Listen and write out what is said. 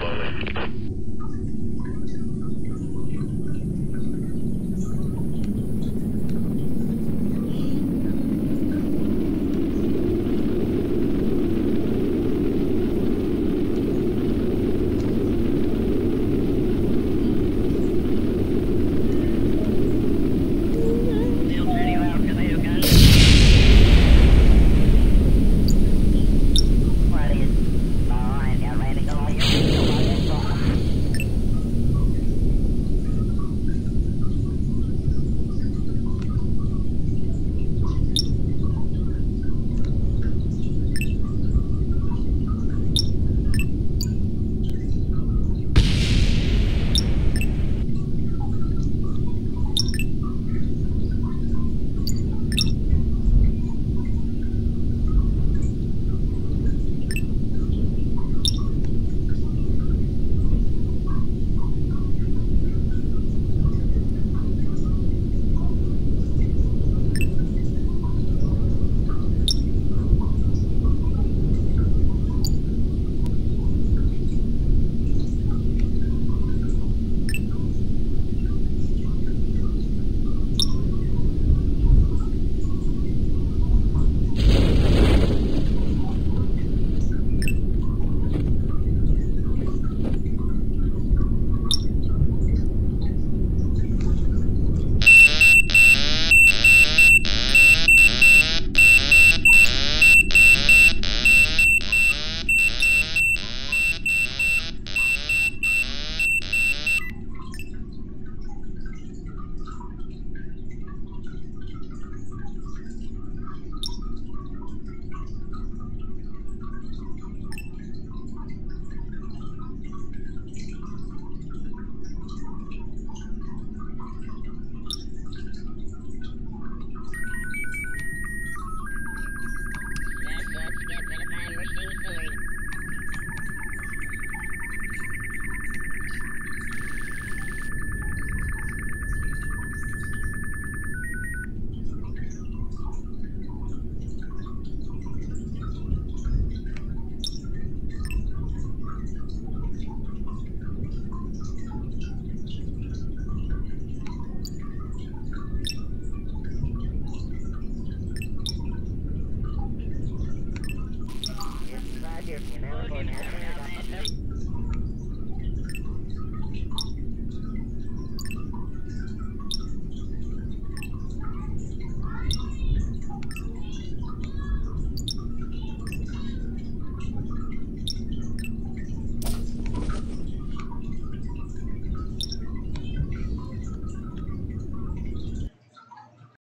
Bullet. if you know what's going on.